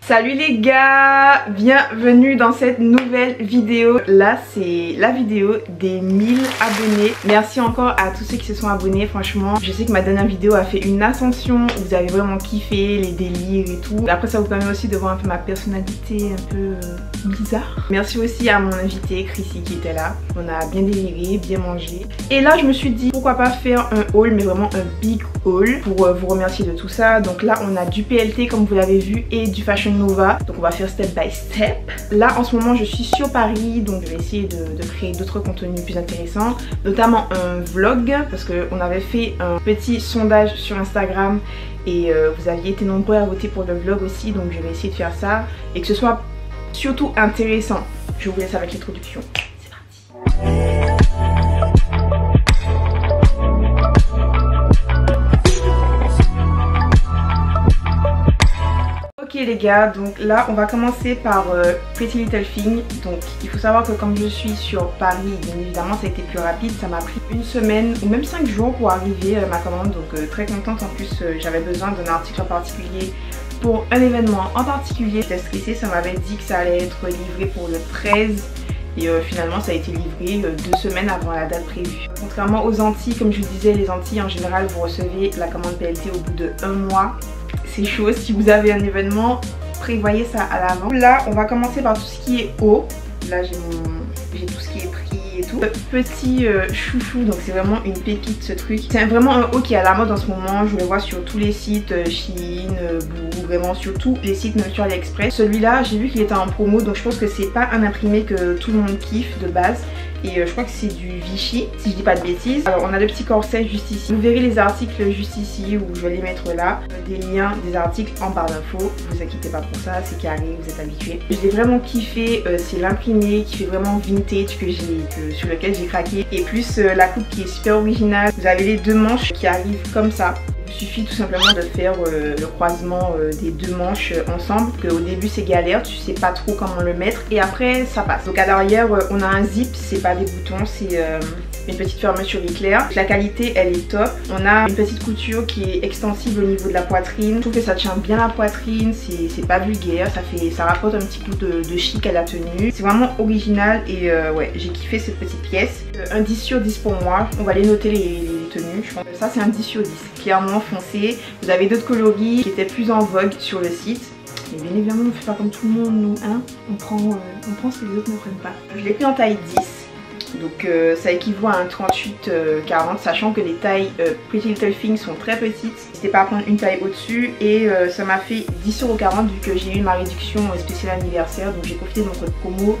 Salut les gars Bienvenue dans cette nouvelle vidéo. Là c'est la vidéo des 1000 abonnés. Merci encore à tous ceux qui se sont abonnés franchement. Je sais que ma dernière vidéo a fait une ascension. Vous avez vraiment kiffé les délires et tout. Après ça vous permet aussi de voir un peu ma personnalité un peu euh, bizarre. Merci aussi à mon invité Chrissy qui était là. On a bien déliré, bien mangé. Et là je me suis dit pourquoi pas faire un haul mais vraiment un big haul pour euh, vous remercier de tout ça. Donc là on a du PLT comme vous l'avez vu et du Fashion Nova. Donc on va faire step by step. Là en ce moment je suis sur Paris donc je vais essayer de, créer d'autres contenus plus intéressants. Notamment un vlog parce qu'on avait fait un petit sondage sur Instagram et euh, vous aviez été nombreux à voter pour le vlog aussi donc je vais essayer de faire ça et que ce soit surtout intéressant. Je vous laisse avec l'introduction. C'est parti les gars, donc là on va commencer par euh, Pretty Little Thing. Donc il faut savoir que comme je suis sur Paris, bien évidemment ça a été plus rapide. Ça m'a pris une semaine ou même 5 jours pour arriver à ma commande. Donc euh, très contente en plus euh, j'avais besoin d'un article en particulier pour un événement en particulier. J'étais stressée, ça m'avait dit que ça allait être livré pour le 13 et finalement ça a été livré deux semaines avant la date prévue. Contrairement aux Antilles, comme je vous disais, les Antilles en général vous recevez la commande PLT au bout de un mois c'est chaud. Si vous avez un événement, prévoyez ça à l'avant. Là, on va commencer par tout ce qui est eau. Là, j'ai tout ce qui est pris et tout. Petit euh, chouchou, donc c'est vraiment une pépite ce truc. C'est vraiment un haut qui est à la mode en ce moment. Je le vois sur tous les sites, euh, euh, Boo, vraiment sur tous les sites, même sur AliExpress. Celui-là, j'ai vu qu'il était en promo, donc je pense que c'est pas un imprimé que tout le monde kiffe de base et euh, je crois que c'est du Vichy si je dis pas de bêtises. On a le petit corset juste ici. Vous verrez les articles juste ici où je vais les mettre là. Des liens, des articles en barre d'infos. Vous inquiétez pas pour ça, c'est carré, vous êtes habitués. Je l'ai vraiment kiffé, euh, c'est l'imprimé qui fait vraiment vintage que j'ai, sur lequel j'ai craqué. Et plus euh, la coupe qui est super originale. Vous avez les deux manches qui arrivent comme ça. Il suffit tout simplement de faire euh, le croisement euh, des deux manches euh, ensemble. Au début c'est galère, tu sais pas trop comment le mettre et après ça passe. Donc à l'arrière on a un zip, c'est pas des boutons, c'est une petite fermeture éclair. La qualité elle est top. On a une petite couture qui est extensible au niveau de la poitrine. Je trouve que ça tient bien la poitrine, c'est pas vulgaire, ça fait ça rapporte un petit coup de, chic à la tenue. C'est vraiment original et ouais j'ai kiffé cette petite pièce. un 10 sur 10 pour moi. On va les noter les je pense que ça c'est un 10 sur 10, clairement foncé. Vous avez d'autres coloris qui étaient plus en vogue sur le site. Et bien évidemment on ne fait pas comme tout le monde nous, hein on prend, euh, on prend ce que les autres ne prennent pas. Je l'ai pris en taille 10. Donc euh, ça équivaut à un 38-40 euh, sachant que les tailles Pretty Little Things sont très petites. N'hésitez pas à prendre une taille au-dessus et ça m'a fait 10,40€ vu que j'ai eu ma réduction spéciale anniversaire. Donc j'ai profité de mon code promo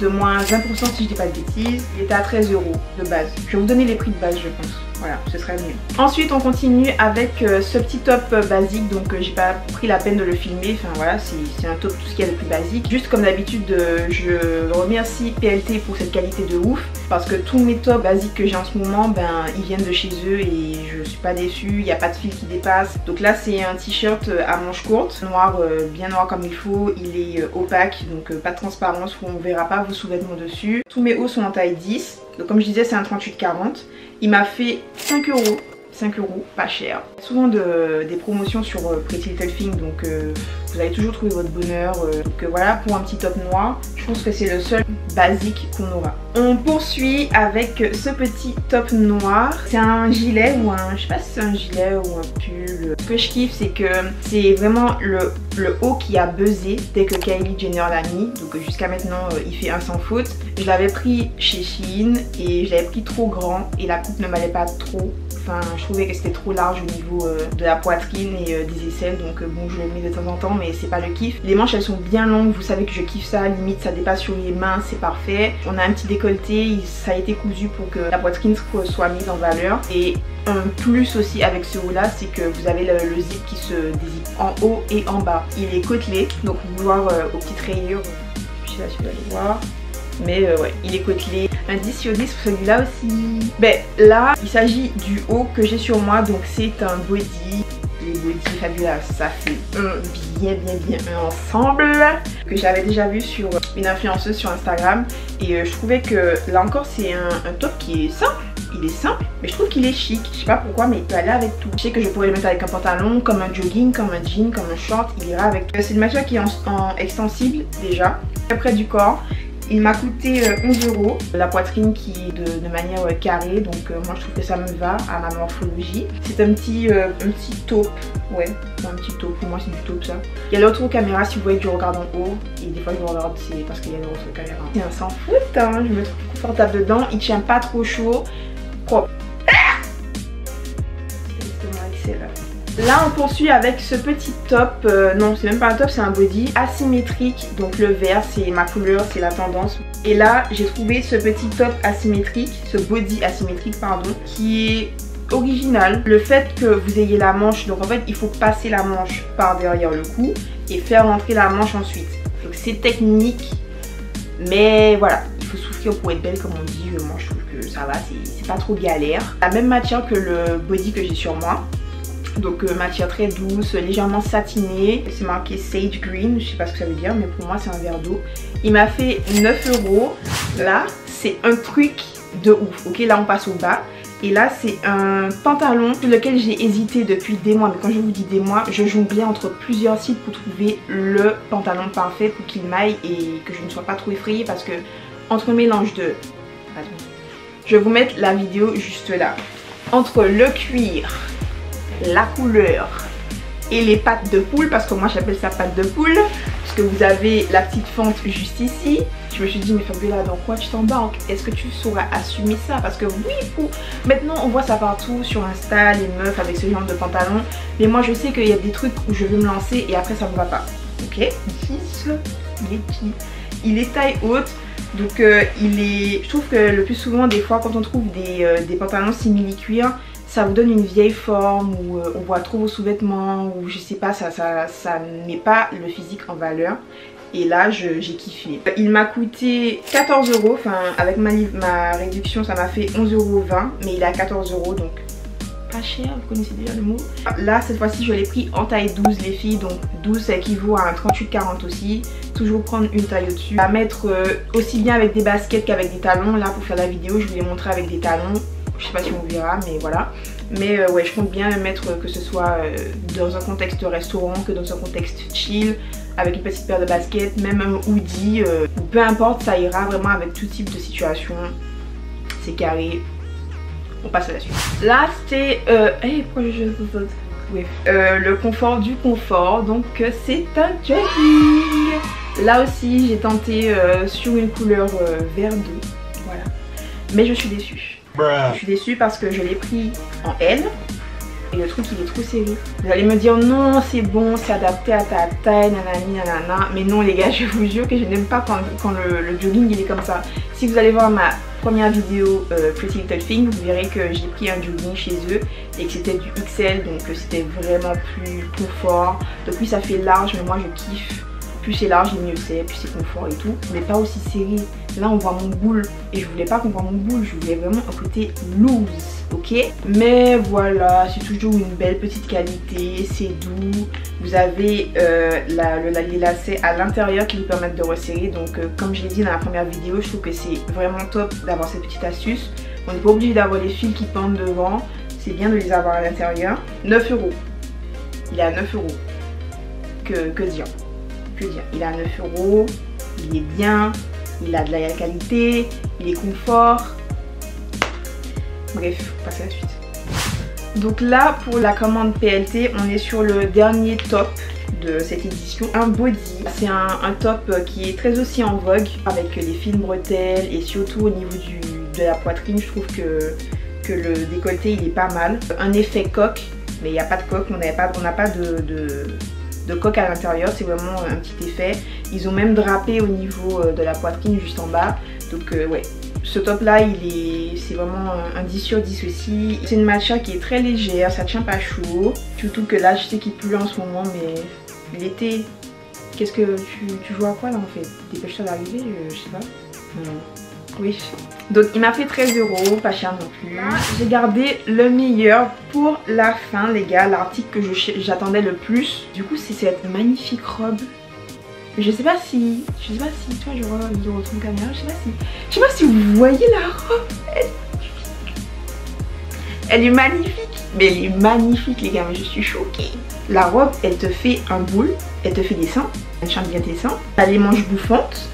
de moins 20% si je dis pas de bêtises. Il était à 13 euros de base. Je vais vous donner les prix de base je pense. Voilà, ce serait mieux. Ensuite, on continue avec euh, ce petit top euh, basique. Donc, euh, j'ai pas pris la peine de le filmer. Enfin, voilà, c'est un top tout ce qui est le plus basique. Juste comme d'habitude, je remercie PLT pour cette qualité de ouf. Parce que tous mes tops basiques que j'ai en ce moment, ben, ils viennent de chez eux et je suis pas déçue. Il n'y a pas de fil qui dépasse. Donc là, c'est un t-shirt à manches courtes. Noir, bien noir comme il faut. Il est opaque, donc pas de transparence. On verra pas vos sous-vêtements dessus. Tous mes hauts sont en taille 10. Donc comme je disais, c'est un 38-40. Il m'a fait 5 euros. 5 euros, pas cher. Souvent de, des promotions sur euh, Pretty Little Thing, donc euh, vous allez toujours trouver votre bonheur. Euh. donc voilà, pour un petit top noir, je pense que c'est le seul basique qu'on aura. On poursuit avec ce petit top noir. C'est un gilet ou un, je sais pas si c'est un gilet ou un pull. Ce que je kiffe, c'est que c'est vraiment le, le, haut qui a buzzé dès que Kylie Jenner l'a mis. Donc jusqu'à maintenant, il fait un sans faute. Je l'avais pris chez Shein et je l'avais pris trop grand et la coupe ne m'allait pas trop. Enfin, je trouvais que c'était trop large au niveau euh, de la poitrine et euh, des aisselles. Donc euh, bon, je le mets de temps en temps, mais c'est pas le kiff. Les manches, elles sont bien longues. Vous savez que je kiffe ça. Limite, ça dépasse sur les mains. C'est parfait. On a un petit décolleté. Ça a été cousu pour que la poitrine soit mise en valeur. Et un plus aussi avec ce haut là c'est que vous avez le, zip qui se dézippe en haut et en bas il est côtelé donc vous pouvez voir aux petites rayures je sais pas si vous allez voir mais ouais, il est côtelé. Un 10 sur 10 pour celui-là aussi. Ben là, il s'agit du haut que j'ai sur moi. Donc c'est un body. Les body fabulous, ça fait un bien bien bien ensemble. Que j'avais déjà vu sur une influenceuse sur Instagram. Et euh, je trouvais que là encore c'est un, top qui est simple il est simple, mais je trouve qu'il est chic. Je sais pas pourquoi, mais il peut aller avec tout. Je sais que je pourrais le mettre avec un pantalon, comme un jogging, comme un jean, comme un short, il ira avec tout. C'est une matière qui est en, extensible déjà. Après du corps, il m'a coûté 11 euh, euros. La poitrine qui est de, manière euh, carrée, donc euh, moi je trouve que ça me va à ma morphologie. C'est un petit, un petit taupe, ouais, un petit taupe. Pour moi c'est du taupe ça. Il y a l'autre caméra si vous voyez que je regarde en haut. Et des fois je regarde c'est parce qu'il y a l'autre caméra. C'est un sans foot, hein. je me trouve confortable dedans. Il tient pas trop chaud. Propre. Là on poursuit avec ce petit top, euh, non c'est même pas un top c'est un body asymétrique donc le vert c'est ma couleur, c'est la tendance et là j'ai trouvé ce petit top asymétrique, ce body asymétrique pardon qui est original. Le fait que vous ayez la manche, donc en fait il faut passer la manche par derrière le cou et faire rentrer la manche ensuite. Donc c'est technique mais voilà, il faut souffrir pour être belle comme on dit, moi je trouve que ça va, c'est pas trop galère. La même matière que le body que j'ai sur moi, donc euh, matière très douce, légèrement satinée. C'est marqué Sage Green, je sais pas ce que ça veut dire, mais pour moi c'est un verre d'eau. Il m'a fait 9 euros. Là, c'est un truc de ouf. Ok, là on passe au bas. Et là, c'est un pantalon sur lequel j'ai hésité depuis des mois. Mais quand je vous dis des mois, je jonglais entre plusieurs sites pour trouver le pantalon parfait pour qu'il m'aille et que je ne sois pas trop effrayée parce que entre mélange de... Je vais vous mettre la vidéo juste là. Entre le cuir, la couleur et les pattes de poule parce que moi j'appelle ça pattes de poule parce que vous avez la petite fente juste ici. Je me suis dit mais Fabiola dans quoi tu t'embarques? Est-ce que tu sauras assumer ça? Parce que oui maintenant on voit ça partout sur Insta les meufs avec ce genre de pantalon. Mais moi je sais qu'il y a des trucs où je veux me lancer et après ça ne va pas. Ok? Il est il est taille haute donc euh, il est je trouve que le plus souvent des fois quand on trouve des, euh, des pantalons simili cuir ça vous donne une vieille forme ou euh, on voit trop vos sous-vêtements ou je sais pas, ça, ça, ça met pas le physique en valeur. Et là, j'ai kiffé. Il m'a coûté 14 euros. Enfin, avec ma, ma réduction, ça m'a fait 11,20 euros. Mais il est à 14 euros, donc pas cher. Vous connaissez déjà le mot. Là, cette fois-ci, je l'ai pris en taille 12, les filles. Donc 12, ça équivaut à un 38-40 aussi. Toujours prendre une taille au-dessus. À mettre euh, aussi bien avec des baskets qu'avec des talons. Là, pour faire la vidéo, je vous l'ai montré avec des talons. Je sais pas si on verra, mais voilà. Mais euh, ouais, je compte bien mettre que ce soit euh, dans un contexte restaurant que dans un contexte chill, avec une petite paire de baskets, même un hoodie, euh, peu importe, ça ira vraiment avec tout type de situation. C'est carré. On passe à la suite. Là, c'était... Hey, je oui. le confort du confort, donc c'est un jogging Là aussi j'ai tenté sur une couleur vert voilà. Mais je suis déçue. Je suis déçue parce que je l'ai pris en L et le truc il est trop serré. Vous allez me dire non c'est bon, c'est adapté à ta taille, nanani nanana. Mais non les gars, je vous jure que je n'aime pas quand, le, jogging il est comme ça. Si vous allez voir ma première vidéo euh, Pretty Little Thing, vous verrez que j'ai pris un jogging chez eux et que c'était du XL donc c'était vraiment plus confort. Donc oui ça fait large mais moi je kiffe plus c'est large mieux c'est, plus c'est confort et tout. Mais pas aussi serré. Là on voit mon boule et je voulais pas qu'on voit mon boule, je voulais vraiment un côté loose, ok? Mais voilà, c'est toujours une belle petite qualité, c'est doux. Vous avez euh, la, le, les lacets à l'intérieur qui vous permettent de resserrer. Donc euh, comme je l'ai dit dans la première vidéo, je trouve que c'est vraiment top d'avoir cette petite astuce. On n'est pas obligé d'avoir les fils qui pendent devant, c'est bien de les avoir à l'intérieur. 9 euros. Il est à 9 euros. Que, que dire? Que dire? Il est à 9 euros, il est bien, il a de la qualité, il est confort. Bref, passe à la suite. Donc là, pour la commande PLT, on est sur le dernier top de cette édition, un body. C'est un, top qui est très aussi en vogue avec les fines bretelles et surtout au niveau de la poitrine, je trouve que, que le décolleté il est pas mal. Un effet coque, mais il n'y a pas de coque, on n'a pas, pas de de coque à l'intérieur, c'est vraiment un petit effet. Ils ont même drapé au niveau euh, de la poitrine juste en bas. Donc euh, ouais, ce top là il est c'est vraiment un 10 sur 10 aussi. C'est une matière qui est très légère, ça tient pas chaud. Surtout que là je sais qu'il pleut en ce moment mais l'été, qu'est-ce que tu, tu, joues à quoi là en fait? Dépêche-toi d'arriver, je, sais pas. Oui. Donc il m'a fait 13 euros, pas cher non plus. J'ai gardé le meilleur pour la fin les gars, l'article que j'attendais le plus. Du coup c'est cette magnifique robe. Je sais pas si, je sais pas si, toi je vois, je retrouve caméra, je sais pas si, je sais pas si vous voyez la robe. Elle est magnifique. Mais elle est magnifique les gars, mais je suis choquée. La robe, elle te fait un boule, elle te fait des seins, elle chante bien tes seins. A les manches bouffantes,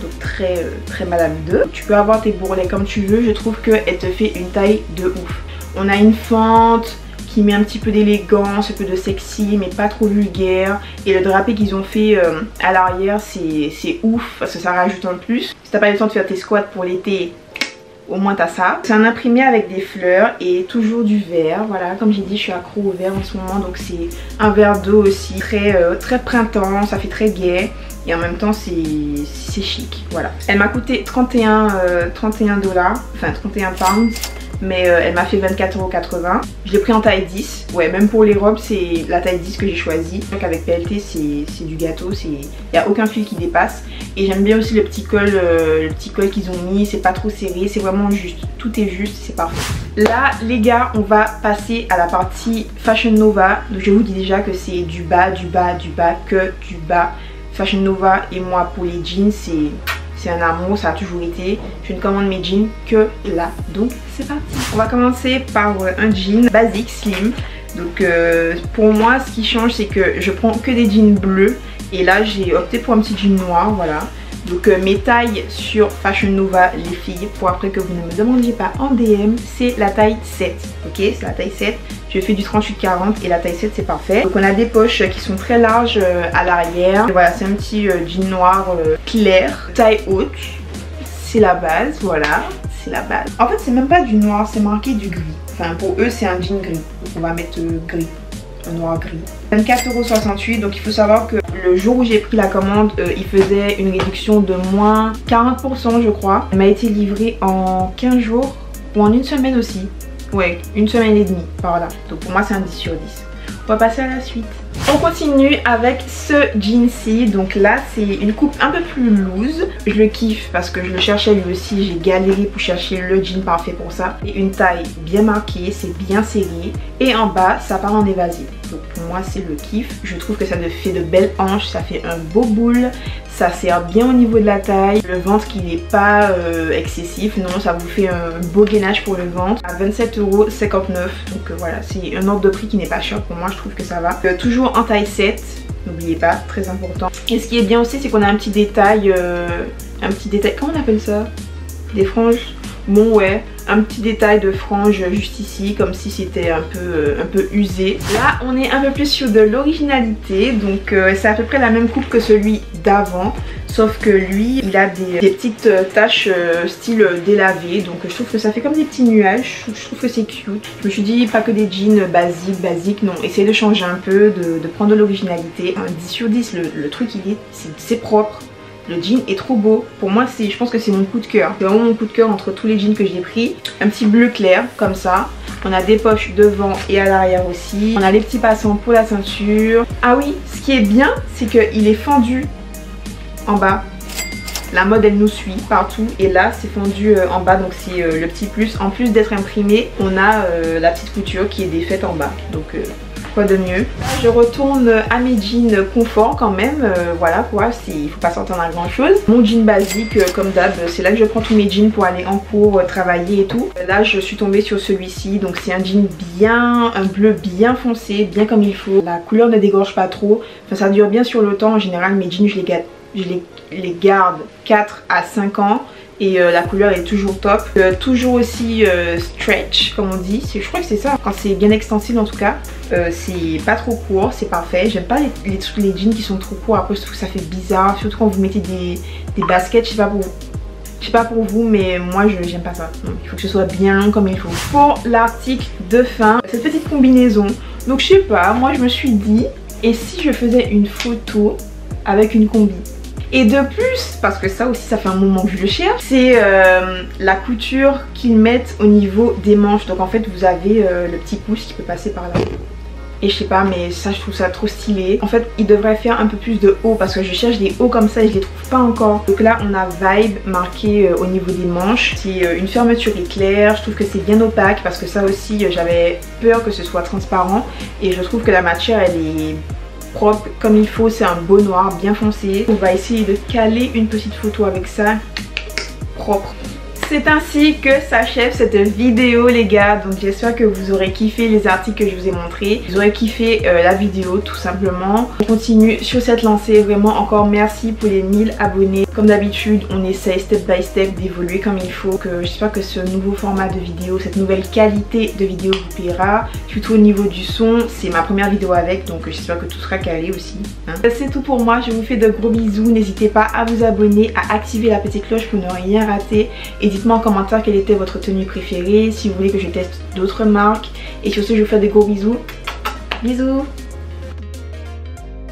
donc très, euh, très madame 2. Tu peux avoir tes bourrelets comme tu veux, je trouve qu'elle te fait une taille de ouf. On a une fente qui met un petit peu d'élégance, un peu de sexy, mais pas trop vulgaire. Et le drapé qu'ils ont fait euh, à l'arrière, c'est ouf, parce que ça rajoute un plus. Si t'as pas le temps de faire tes squats pour l'été, au moins t'as ça. C'est un imprimé avec des fleurs et toujours du vert. Voilà, comme j'ai dit, je suis accro au vert en ce moment. Donc c'est un verre d'eau aussi, très, euh, très printemps, ça fait très gai. Et en même temps, c'est chic. Voilà. Elle m'a coûté 31, 31 euh, dollars, enfin 31 pounds mais euh, elle m'a fait 24,80€. Je l'ai pris en taille 10. Ouais, même pour les robes, c'est la taille 10 que j'ai choisi. Donc avec PLT, c'est du gâteau, il n'y a aucun fil qui dépasse. Et j'aime bien aussi le petit col, euh, le petit col qu'ils ont mis, c'est pas trop serré, c'est vraiment juste. Tout est juste, c'est parfait. Là, les gars, on va passer à la partie Fashion Nova. Donc je vous dis déjà que c'est du bas, du bas, du bas, que du bas. Fashion Nova et moi pour les jeans, c'est un amour, ça a toujours été. Je ne commande mes jeans que là. Donc c'est parti. On va commencer par euh, un jean basique, slim. Donc euh, pour moi, ce qui change, c'est que je prends que des jeans bleus. Et là, j'ai opté pour un petit jean noir, voilà. Donc euh, mes tailles sur Fashion Nova les filles pour après que vous ne me demandiez pas en DM c'est la taille 7 ok? C'est la taille 7 je fais du 38-40 et la taille 7 c'est parfait. Donc on a des poches qui sont très larges euh, à l'arrière. Voilà c'est un petit euh, jean noir clair taille haute. C'est la base voilà c'est la base. En fait c'est même pas du noir c'est marqué du gris. Enfin pour eux c'est un jean gris. Donc on va mettre gris noir gris. 24,68€ donc il faut savoir que le jour où j'ai pris la commande euh, il faisait une réduction de moins 40% je crois. Elle m'a été livrée en 15 jours ou en une semaine aussi ouais une semaine et demie par là donc pour moi c'est un 10 sur 10 on va passer à la suite on continue avec ce jean-ci. Donc là, c'est une coupe un peu plus loose. Je le kiffe parce que je le cherchais lui aussi. J'ai galéré pour chercher le jean parfait pour ça. Et une taille bien marquée, c'est bien serré. Et en bas, ça part en évasif. Donc pour moi, c'est le kiff. Je trouve que ça fait de belles hanches. Ça fait un beau boule. Ça sert bien au niveau de la taille. Le ventre qui n'est pas euh, excessif. Non, ça vous fait un beau gainage pour le ventre. À 27,59€. Donc euh, voilà, c'est un ordre de prix qui n'est pas cher pour moi. Je trouve que ça va. Euh, toujours en taille 7. N'oubliez pas, très important. Et ce qui est bien aussi, c'est qu'on a un petit détail. un petit détail. Comment on appelle ça? Des franges? Bon ouais, un petit détail de frange juste ici, comme si c'était un peu, euh, un peu usé. Là, on est un peu plus sur de l'originalité, donc euh, c'est à peu près la même coupe que celui d'avant. Sauf que lui, il a des, petites euh, taches style délavé, donc je trouve que ça fait comme des petits nuages, je trouve que c'est cute. Je me suis dit, pas que des jeans basiques, basiques, non, essayez de changer un peu, de, prendre de l'originalité. Un 10 sur 10, le, le truc il est, c'est propre, le jean est trop beau. Pour moi, je pense que c'est mon coup de cœur. C'est vraiment mon coup de cœur entre tous les jeans que j'ai pris. Un petit bleu clair, comme ça. On a des poches devant et à l'arrière aussi. On a les petits passants pour la ceinture. Ah oui, ce qui est bien, c'est qu'il est fendu en bas. La mode elle nous suit partout et là c'est fendu euh, en bas donc c'est euh, le petit plus. En plus d'être imprimé on a euh, la petite couture qui est défaite en bas donc de mieux. Je retourne à mes jeans confort quand même, euh, voilà quoi, il faut pas s'entendre à grand chose. Mon jean basique euh, comme d'hab, c'est là que je prends tous mes jeans pour aller en cours, euh, travailler et tout. Là je suis tombée sur celui-ci, donc c'est un jean bien, un bleu bien foncé, bien comme il faut. La couleur ne dégorge pas trop, enfin ça dure bien sur le temps en général, mes jeans je les, je les, les garde 4 à 5 ans et euh, la couleur est toujours top. Euh, toujours aussi euh, stretch comme on dit, je crois que c'est ça, quand c'est bien extensible en tout cas. c'est pas trop court, c'est parfait. J'aime pas les, les, jeans qui sont trop courts, après je trouve que ça fait bizarre, surtout quand vous mettez des, baskets, je sais pas pour je sais pas pour vous mais moi je j'aime pas ça. il faut que ce soit bien long comme il faut. Pour l'article de fin, cette petite combinaison. Donc je sais pas, moi je me suis dit, et si je faisais une photo avec une combi? Et de plus, parce que ça aussi ça fait un moment que je le cherche, c'est euh, la couture qu'ils mettent au niveau des manches. Donc en fait vous avez euh, le petit pouce qui peut passer par là. Et je sais pas mais ça je trouve ça trop stylé. En fait ils devraient faire un peu plus de haut parce que je cherche des hauts comme ça et je les trouve pas encore. Donc là on a Vibe marqué euh, au niveau des manches. C'est une fermeture éclair, je trouve que c'est bien opaque parce que ça aussi j'avais peur que ce soit transparent. Et je trouve que la matière elle est comme il faut, c'est un beau noir bien foncé. On va essayer de caler une petite photo avec ça, propre. c'est ainsi que s'achève cette vidéo les gars. Donc j'espère que vous aurez kiffé les articles que je vous ai montrés. Vous aurez kiffé euh, la vidéo tout simplement. On continue sur cette lancée. Vraiment encore merci pour les 1000 abonnés. Comme d'habitude on essaye step by step d'évoluer comme il faut. J'espère que ce nouveau format de vidéo, cette nouvelle qualité de vidéo vous plaira. Surtout au niveau du son. C'est ma première vidéo avec donc j'espère que tout sera calé aussi. Hein. C'est tout pour moi. Je vous fais de gros bisous. N'hésitez pas à vous abonner, à activer la petite cloche pour ne rien rater. Et dites-moi en commentaire quelle était votre tenue préférée, si vous voulez que je teste d'autres marques. Et sur ce, je vous fais des gros bisous. Bisous